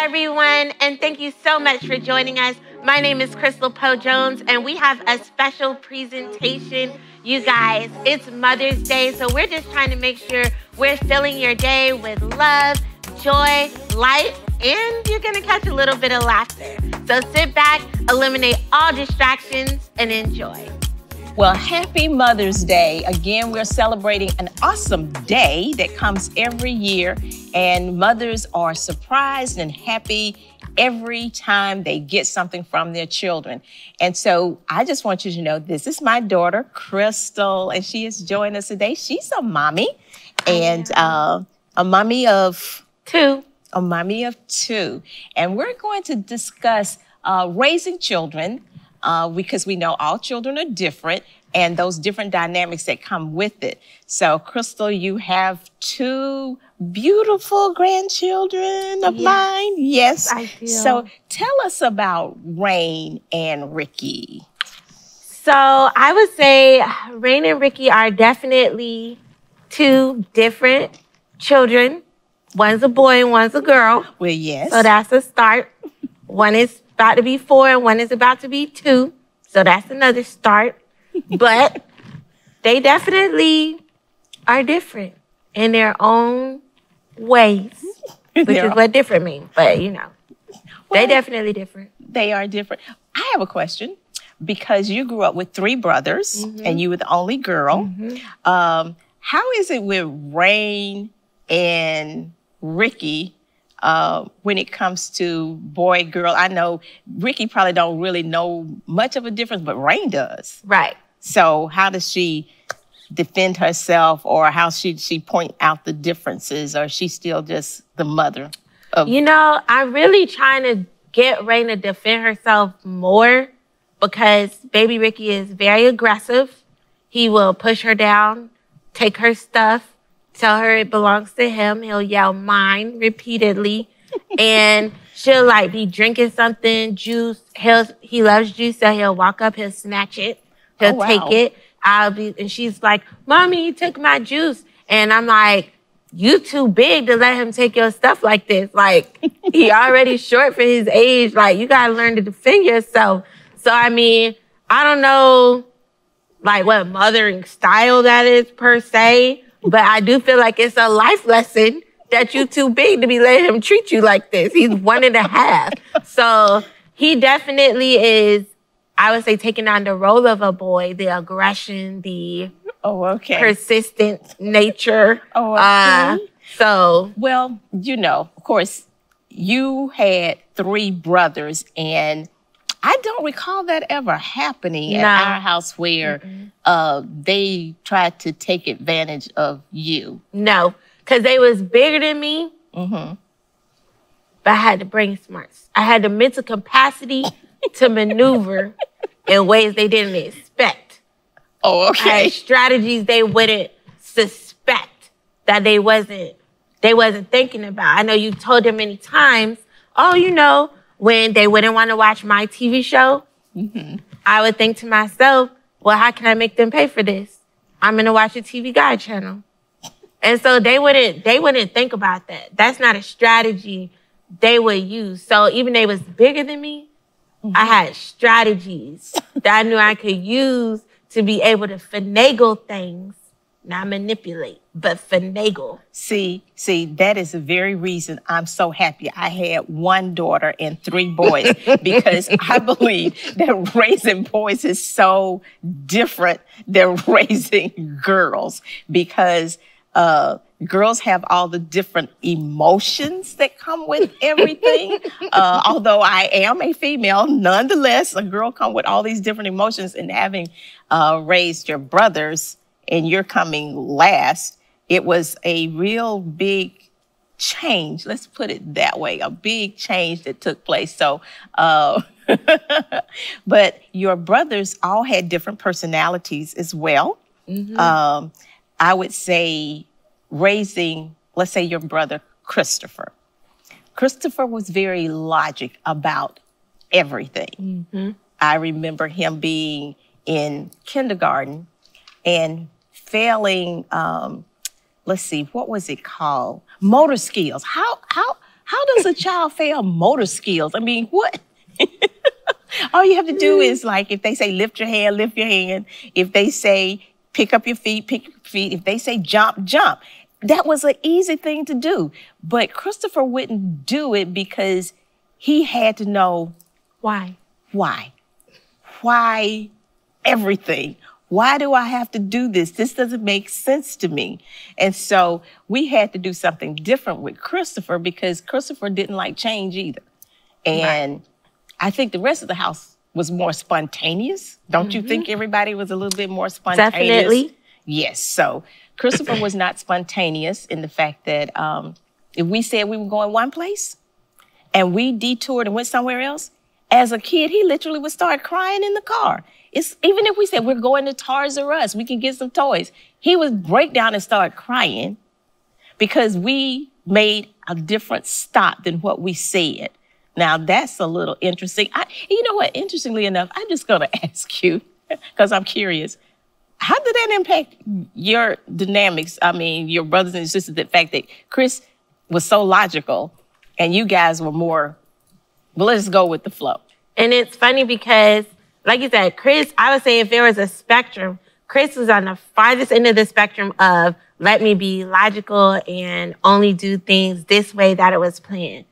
everyone, and thank you so much for joining us. My name is Chrystle Powe Jones, and we have a special presentation. You guys, it's Mother's Day, so we're just trying to make sure we're filling your day with love, joy, light, and you're gonna catch a little bit of laughter. So sit back, eliminate all distractions, and enjoy. Well, happy Mother's Day. Again, we're celebrating an awesome day that comes every year, and mothers are surprised and happy every time they get something from their children. And so I just want you to know this is my daughter, Chrystle, and she is joining us today. She's a mommy and uh, a mommy of two. A mommy of two. And we're going to discuss uh, raising children uh, because we know all children are different and those different dynamics that come with it. So, Chrystle, you have two beautiful grandchildren of Yes. mine. Yes. I do. So, tell us about Rain and Ricky. So I would say Rain and Ricky are definitely two different children. One's a boy and one's a girl. Well, yes. So that's a start. One is about to be four and one is about to be two. So that's another start. But they definitely are different in their own ways, which is what different means. But you know, they definitely different. they are different. I have a question because you grew up with three brothers Mm-hmm. and you were the only girl. Um, how is it with Rain and Ricky uh, when it comes to boy girl? I know Ricky probably don't really know much of a difference, but Rain does. Right. So how does she defend herself, or how should she point out the differences, or is she still just the mother of? You know, I'm really trying to get Rain to defend herself more because baby Ricky is very aggressive. He will push her down, take her stuff, tell her it belongs to him. He'll yell mine repeatedly. and she'll like be drinking something, juice. He'll he loves juice, so he'll walk up, he'll snatch it, oh, he'll Oh, wow. take it. I'll be and she's like, Mommy, you took my juice. And I'm like, you too big to let him take your stuff like this. Like he already short for his age. Like you gotta learn to defend yourself. So I mean, I don't know like what mothering style that is per se, but I do feel like it's a life lesson that you too big to be letting him treat you like this. He's one and a half. So he definitely is, I would say, taking on the role of a boy, the aggression, the oh, okay. persistent nature. Oh, Uh, so Well, you know, of course, you had three brothers, and I don't recall that ever happening No. at our house where uh, they tried to take advantage of you. no, because they was bigger than me, hmm but I had the brain smarts. I had the mental capacity to maneuver in ways they didn't expect. Oh, okay. strategies they wouldn't suspect that they wasn't they wasn't thinking about. I know you told them many times, oh, you know, when they wouldn't want to watch my TV show, mm-hmm. I would think to myself, well, how can I make them pay for this? I'm gonna watch a TV Guide channel. And so they wouldn't they wouldn't think about that. That's not a strategy they would use. So even they was bigger than me, I mm-hmm. had strategies that I knew I could use to be able to finagle things, not manipulate, but finagle. See, see, that is the very reason I'm so happy I had one daughter and three boys because I believe that raising boys is so different than raising girls because uh, girls have all the different emotions that come with everything. uh, although I am a female, nonetheless, a girl come with all these different emotions. And having uh, raised your brothers and you're coming last, it was a real big change. Let's put it that way, a big change that took place. So, uh, but your brothers all had different personalities as well. Um, I would say raising, let's say your brother Christopher. Christopher was very logic about everything. I remember him being in kindergarten and failing. Um, let's see, what was it called? Motor skills. How how How does a child fail motor skills? I mean, what? All you have to do is like if they say lift your hand, lift your hand. If they say pick up your feet, pick your feet. If they say jump, jump. That was an easy thing to do. But Christopher wouldn't do it because he had to know Why? why. Why everything? Why do I have to do this? This doesn't make sense to me. And so we had to do something different with Christopher because Christopher didn't like change either. And I think the rest of the house was more spontaneous. Don't you think everybody was a little bit more spontaneous? Definitely. Yes. So Christopher was not spontaneous in the fact that um, if we said we were going one place and we detoured and went somewhere else, as a kid, he literally would start crying in the car. It's even if we said we're going to Toys R Us, we can get some toys. He would break down and start crying because we made a different stop than what we said. Now that's a little interesting. I, you know what? Interestingly enough, I'm just going to ask you because I'm curious. How did that impact your dynamics? I mean, your brothers and sisters. The fact that Chris was so logical, and you guys were more. Let's go with the flow. And it's funny because, like you said, Chris, I would say if there was a spectrum, Chris was on the farthest end of the spectrum of let me be logical and only do things this way that it was planned.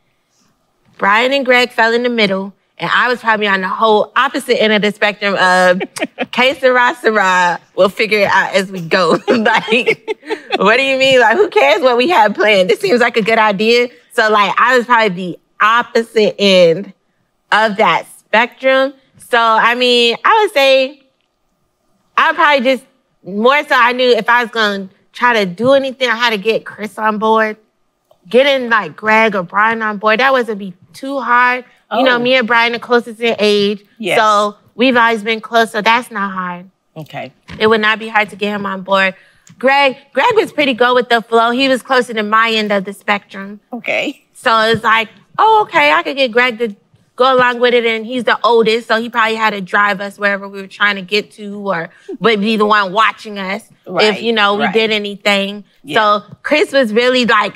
Brian and Greg fell in the middle, and I was probably on the whole opposite end of the spectrum of que sera, sera. We'll figure it out as we go. like, what do you mean? Like, who cares what we had planned? This seems like a good idea. So, like, I was probably the opposite end of that spectrum. So, I mean, I would say I would probably just more so I knew if I was gonna try to do anything, I had to get Chris on board. Getting like Greg or Brian on board, that wasn't be too hard. You know, Oh. me and Brian are closest in age. Yes. So we've always been close, so that's not hard. Okay. It would not be hard to get him on board. Greg, Greg was pretty good with the flow. He was closer to my end of the spectrum. Okay. So it's like, oh, okay, I could get Greg to go along with it. And he's the oldest, so he probably had to drive us wherever we were trying to get to or would be the one watching us Right, if, you know, we right. did anything. Yeah. So Chris was really like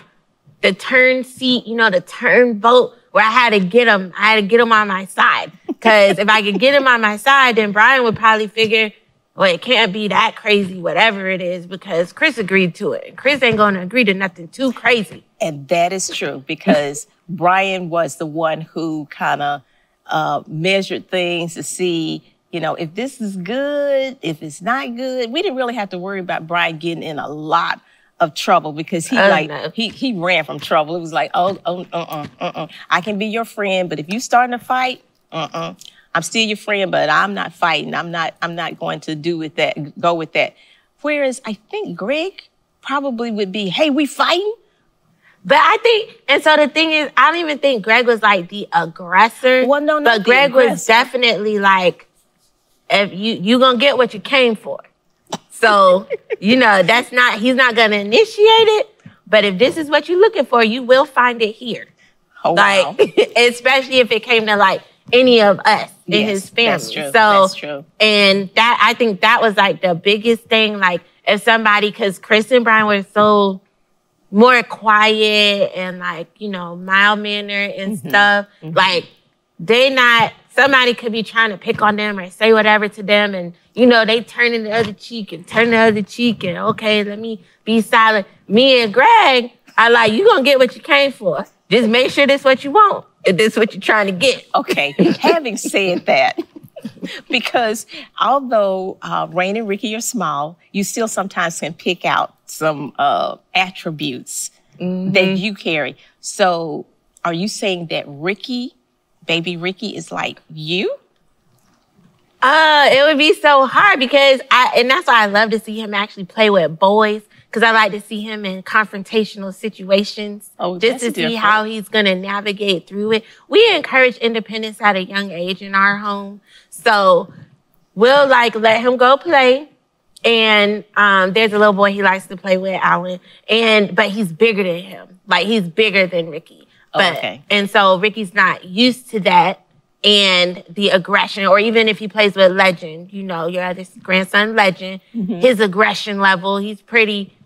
the turn seat, you know, the turn boat where I had to get him, I had to get him on my side. Cause if I could get him on my side, then Brian would probably figure, well, it can't be that crazy, whatever it is, because Chris agreed to it. And Chris ain't gonna agree to nothing too crazy. And that is true because Brian was the one who kind of uh, measured things to see, you know, if this is good, if it's not good. We didn't really have to worry about Brian getting in a lot of trouble because he Oh, like no. he he ran from trouble. It was like, oh, oh, uh, uh, uh, uh. I can be your friend, but if you starting to fight, uh, uh I'm still your friend, but I'm not fighting. I'm not. I'm not going to do with that. Go with that. Whereas I think Greg probably would be, hey, we fighting. But I think, and so the thing is, I don't even think Greg was like the aggressor. Well, no, not but Greg was definitely like, if you you gonna get what you came for. So you know that's not he's not gonna initiate it. But if this is what you're looking for, you will find it here. Oh, wow. Like, especially if it came to like any of us in Yes, his family. that's true, So that's true. and that I think that was like the biggest thing. Like if somebody, because Chris and Brian were so more quiet and like you know mild mannered and Mm-hmm. stuff. Like they not somebody could be trying to pick on them or say whatever to them, and you know they turn in the other cheek and turn the other cheek and okay, let me be silent. Me and Greg are like, you gonna get what you came for. Just make sure this what you want. If this what you're trying to get. Okay, having said that, because although uh, Rain and Ricky are small, you still sometimes can pick out some uh, attributes that you carry. So, are you saying that Ricky, baby Ricky, is like you? Uh, it would be so hard because I, and that's why I love to see him actually play with boys because I like to see him in confrontational situations. Oh, just to see different. how he's gonna navigate through it. We encourage independence at a young age in our home, so we'll like let him go play. And um, there's a little boy he likes to play with, Alan, and but he's bigger than him. Like he's bigger than Ricky. Oh, But okay. and so Ricky's not used to that and the aggression, or even if he plays with Legend, you know, your other grandson, Legend, mm-hmm. his aggression level, he's pretty,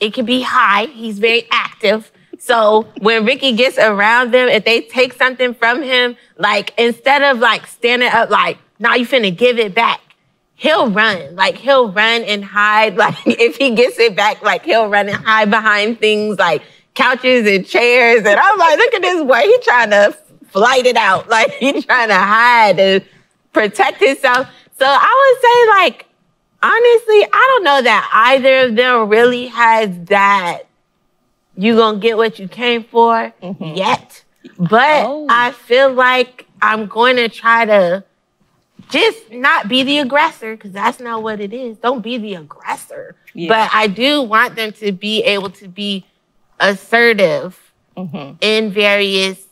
it can be high. He's very active. So when Ricky gets around them, if they take something from him, like instead of like standing up, like, now you finna give it back, he'll run. Like he'll run and hide. Like if he gets it back, like he'll run and hide behind things like couches and chairs. And I'm like, look at this boy. He trying to flight it out. Like he trying to hide and protect himself. So I would say like, honestly, I don't know that either of them really has that you gonna get what you came for mm-hmm. yet. But oh. I feel like I'm going to try to just not be the aggressor because that's not what it is. Don't be the aggressor. Yeah. But I do want them to be able to be assertive mm-hmm. in various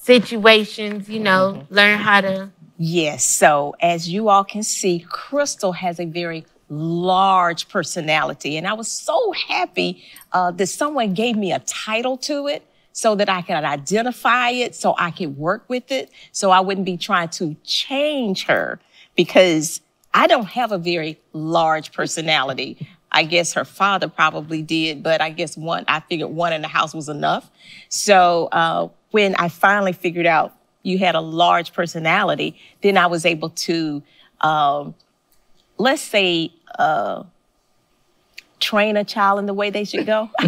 situations, you know, mm-hmm. learn how to. Yes. So as you all can see, Chrystle has a very large personality. And I was so happy uh, that someone gave me a title to it so that I could identify it, so I could work with it, so I wouldn't be trying to change her because I don't have a very large personality. I guess her father probably did, but I guess one, I figured one in the house was enough. So uh, when I finally figured out you had a large personality, then I was able to, um, let's say, uh, train a child in the way they should go.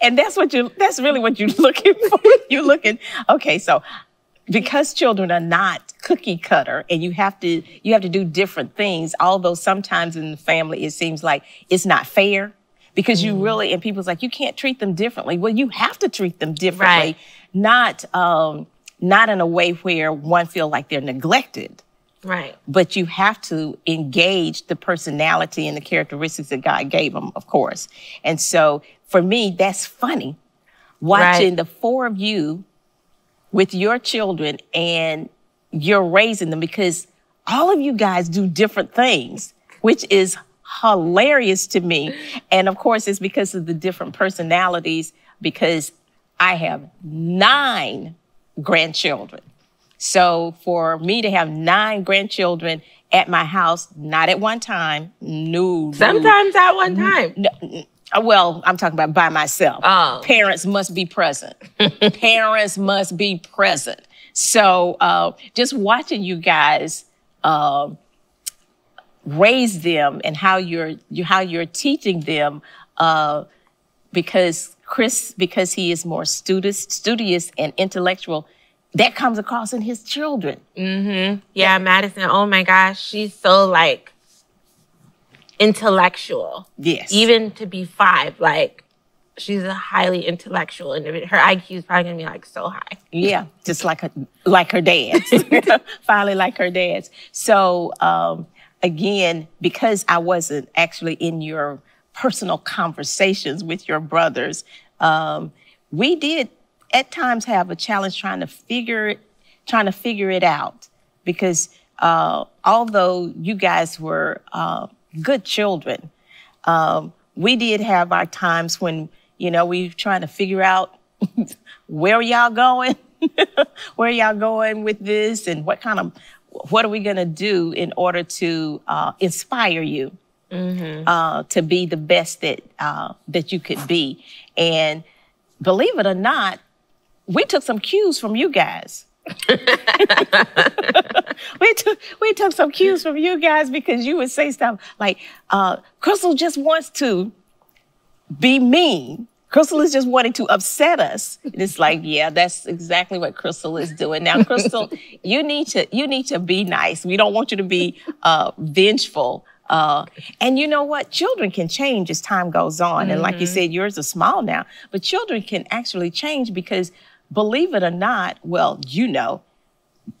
and that's what you that's really what you're looking for. You're looking, okay, so because children are not cookie cutter and you have to you have to do different things, although sometimes in the family it seems like it's not fair because you mm. really and people's like you can't treat them differently. Well, you have to treat them differently, right. not um, not in a way where one feel like they're neglected. Right. But you have to engage the personality and the characteristics that God gave them, of course. And so for me, that's funny. Watching right. the four of you with your children and you're raising them because all of you guys do different things, which is hilarious to me. And of course, it's because of the different personalities, because I have nine grandchildren. So for me to have nine grandchildren at my house, not at one time, no. Sometimes no, at one time. No, well, I'm talking about by myself. Oh. Parents must be present. Parents must be present. So uh, just watching you guys uh, raise them and how you're you, how you're teaching them, uh, because Chris, because he is more studious, studious and intellectual that comes across in his children. Mm-hmm. Yeah, Madison. Oh my gosh, she's so like intellectual. Yes. Even to be five, like she's a highly intellectual individual. Her IQ is probably gonna be like so high. Yeah, just like her, like her dad's. Finally, like her dad's. So um, again, because I wasn't actually in your personal conversations with your brothers, um, we did at times have a challenge trying to figure it, trying to figure it out. Because uh, although you guys were uh, good children, um, we did have our times when you know we were trying to figure out where y'all going, where y'all going with this, and what kind of what are we going to do in order to uh, inspire you mm-hmm. Uh, to be the best that uh, that you could be, and believe it or not, we took some cues from you guys. we took we took some cues from you guys because you would say stuff like, uh, "Chrystle just wants to be mean. Chrystle is just wanting to upset us." And it's like, yeah, that's exactly what Chrystle is doing now. Chrystle, you need to you need to be nice. We don't want you to be uh, vengeful. Uh, and you know what? Children can change as time goes on. Mm-hmm. And like you mm-hmm. said, yours are small now, but children can actually change because believe it or not, well, you know,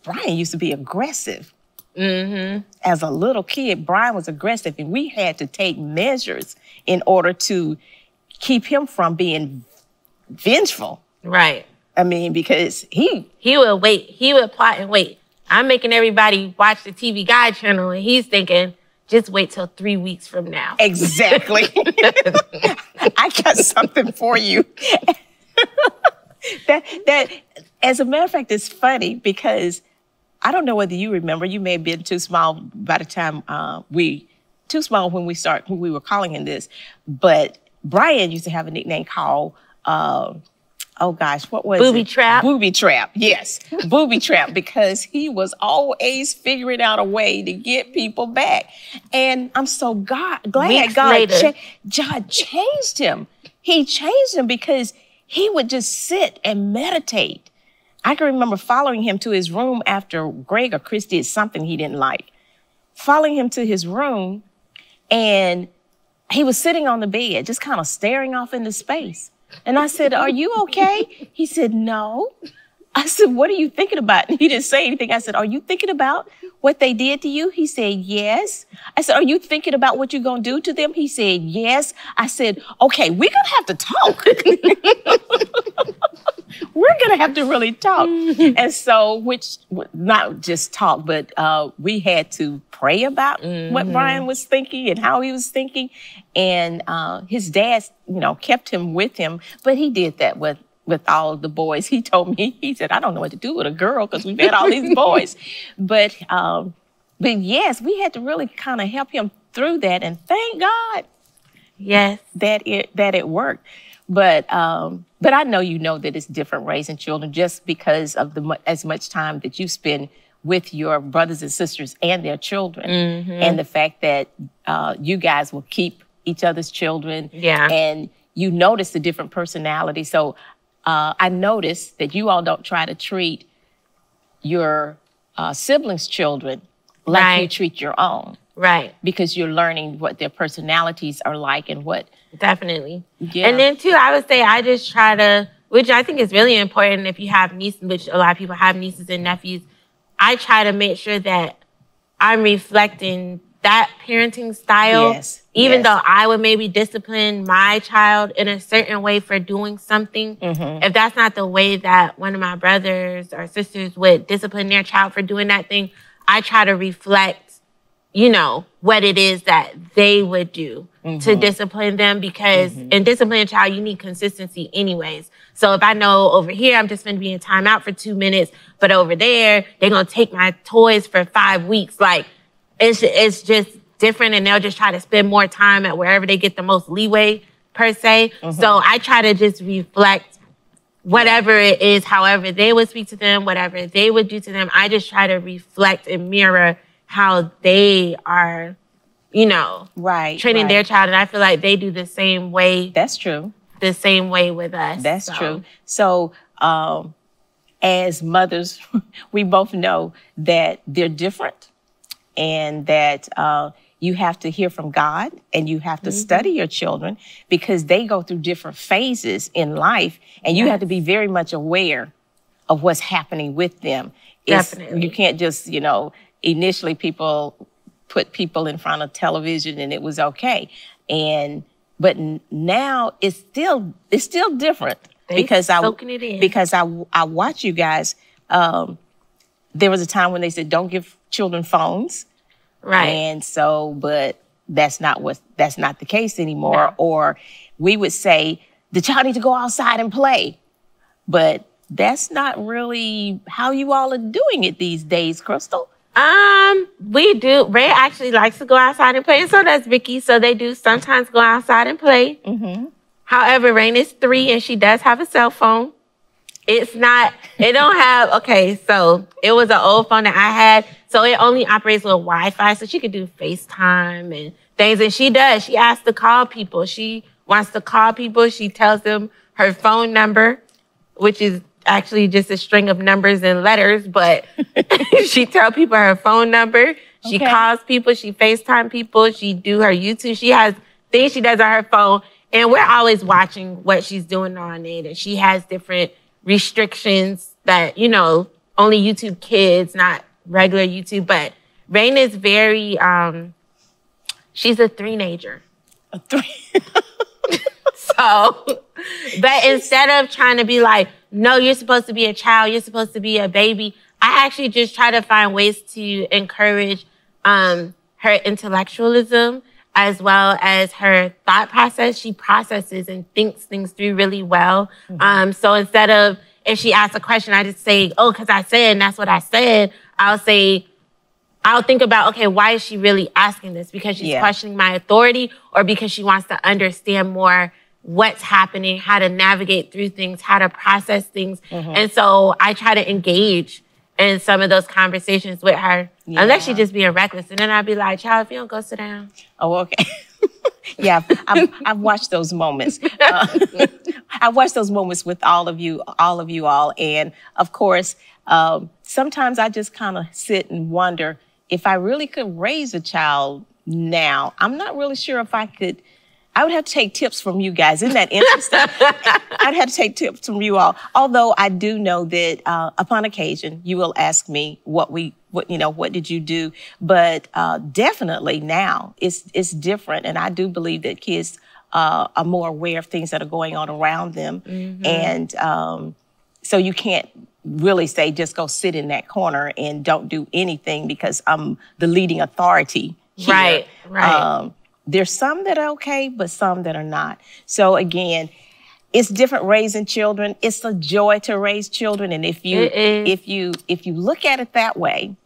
Brian used to be aggressive. Mm-hmm. As a little kid, Brian was aggressive, and we had to take measures in order to keep him from being vengeful. Right. I mean, because he he would wait, he would plot and wait. I'm making everybody watch the TV Guide channel, and he's thinking, just wait till three weeks from now. Exactly. I got something for you. that that as a matter of fact, it's funny because I don't know whether you remember. You may have been too small by the time uh, we too small when we start when we were calling in this, but Brian used to have a nickname called. Uh, oh gosh, what was it? Booby it? Trap? Booby trap. Yes, booby trap because he was always figuring out a way to get people back, and I'm so God, glad Weeks God, cha- God changed him. He changed him because he would just sit and meditate. I can remember following him to his room after Greg or Chris did something he didn't like. Following him to his room, and he was sitting on the bed, just kind of staring off into space. And I said, Are you okay? He said, No. I said, What are you thinking about? And he didn't say anything. I said, Are you thinking about what they did to you? He said, Yes. I said, Are you thinking about what you're going to do to them? He said, Yes. I said, Okay, we're going to have to talk. we're going to have to really talk. and so, which, not just talk, but uh, we had to pray about what Brian was thinking and how he was thinking. And uh, his dad, you know, kept him with him, but he did that with with all the boys. He told me, he said, I don't know what to do with a girl because we've had all these boys. But um, but yes, we had to really kind of help him through that. And thank God Yes. that it that it worked. But um, but I know you know that it's different raising children just because of the as much time that you spend with your brothers and sisters and their children, and the fact that uh, you guys will keep each other's children, Yeah. and you notice the different personalities. So uh, I noticed that you all don't try to treat your uh, siblings' children like you treat your own Right. because you're learning what their personalities are like and what Definitely. Yeah. And then too, I would say I just try to, which I think is really important if you have nieces, which a lot of people have nieces and nephews. I try to make sure that I'm reflecting that parenting style. Yes, Even yes. though I would maybe discipline my child in a certain way for doing something, Mm-hmm. if that's not the way that one of my brothers or sisters would discipline their child for doing that thing, I try to reflect you know, what it is that they would do to mm-hmm. discipline them because mm-hmm. in disciplining a child, you need consistency anyways. So if I know over here I'm just gonna be in timeout for two minutes, but over there they're gonna take my toys for five weeks, like it's it's just different and they'll just try to spend more time at wherever they get the most leeway per se. Mm-hmm. So I try to just reflect whatever it is, however they would speak to them, whatever they would do to them, I just try to reflect and mirror how they are, you know, right training right. their child. And I feel like they do the same way, That's true. the same way with us. That's So, true. So, um, as mothers, we both know that they're different and that uh, you have to hear from God and you have to Mm-hmm. study your children because they go through different phases in life and you have to be very much aware of what's happening with them. It's- Definitely. You can't just, you know, initially people put people in front of television and it was okay. And but now it's still it's still different They because I soaking it in. because I I watch you guys. Um, there was a time when they said don't give children phones, Right. and so but that's not what that's not the case anymore. No. Or we would say the child needs to go outside and play, but that's not really how you all are doing it these days, Chrystle. Um, we do. Ray actually likes to go outside and play, and so does Vicky. So they do sometimes go outside and play. Mm-hmm. However, Rain is three, and she does have a cell phone. It's not. It don't have. Okay, so it was an old phone that I had, so it only operates with Wi-Fi, so she could do FaceTime and things. And she does. She asks to call people. She wants to call people. She tells them her phone number, which is actually just a string of numbers and letters, but she tell people her phone number. She Okay. calls people. She FaceTime people. She do her YouTube. She has things she does on her phone, and we're always watching what she's doing on it. And she has different restrictions that you know only YouTube kids, not regular YouTube. But Rain is very. um She's a three-nager. A three. So, but instead of trying to be like, no, you're supposed to be a child, you're supposed to be a baby, I actually just try to find ways to encourage um, her intellectualism as well as her thought process. She processes and thinks things through really well. Um, so instead of if she asks a question, I just say, oh, because I said, and that's what I said, I'll say, I'll think about, okay, why is she really asking this? Because she's Yeah. questioning my authority or because she wants to understand more what's happening, how to navigate through things, how to process things. Mm-hmm. And so I try to engage in some of those conversations with her, unless she's just being reckless. And then I'd be like, child, if you don't go sit down. Oh, okay. yeah, I've, I've watched those moments. Uh, I've watched those moments with all of you, all of you all, and of course, um, sometimes I just kind of sit and wonder if I really could raise a child now. I'm not really sure if I could. I would have to take tips from you guys. Isn't that interesting? I'd have to take tips from you all. Although I do know that uh, upon occasion you will ask me what we, what you know, what did you do? But uh, definitely now it's it's different, and I do believe that kids uh, are more aware of things that are going on around them, and um, so you can't really say just go sit in that corner and don't do anything because I'm the leading authority. Here. Right, right. Um, there's some that are okay, but some that are not. So again, it's different raising children. It's a joy to raise children, and if you if you if you look at it that way,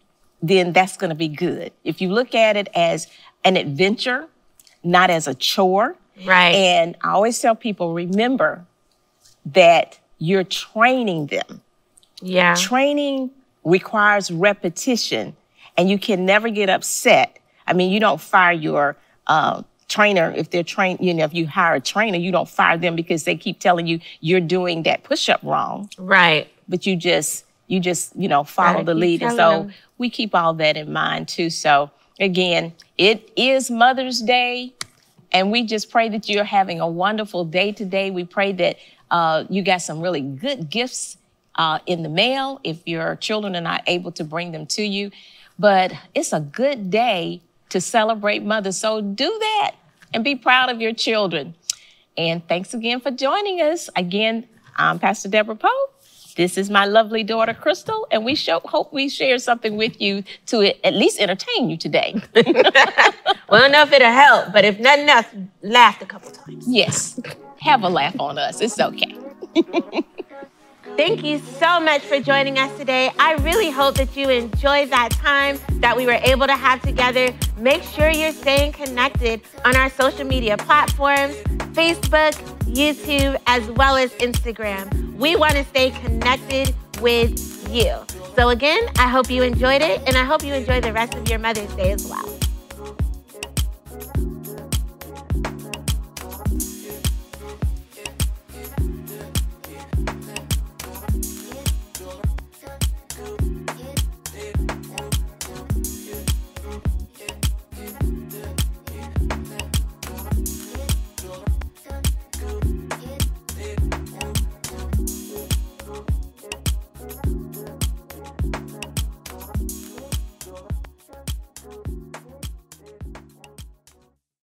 then that's going to be good. If you look at it as an adventure, not as a chore, Right. and I always tell people, remember that you're training them. yeah. Training requires repetition, and you can never get upset. I mean, you don't fire your uh, trainer if they're trained. You know, if you hire a trainer, you don't fire them because they keep telling you you're doing that push-up wrong. right. But you just, you just, you know, follow Gotta the lead, and so them. we keep all that in mind too. So again, it is Mother's Day. And we just pray that you're having a wonderful day today. We pray that uh, you got some really good gifts uh, in the mail if your children are not able to bring them to you. But it's a good day to celebrate mothers. So do that and be proud of your children. And thanks again for joining us. Again, I'm Pastor Deborah Powe. This is my lovely daughter, Chrystle, and we show, hope we share something with you to at least entertain you today. We don't know if it'll help, but if nothing else, laugh a couple times. yes, have a laugh on us. It's okay. Thank you so much for joining us today. I really hope that you enjoyed that time that we were able to have together. Make sure you're staying connected on our social media platforms Facebook, YouTube, as well as Instagram. We want to stay connected with you. So, again, I hope you enjoyed it, and I hope you enjoy the rest of your Mother's Day as well.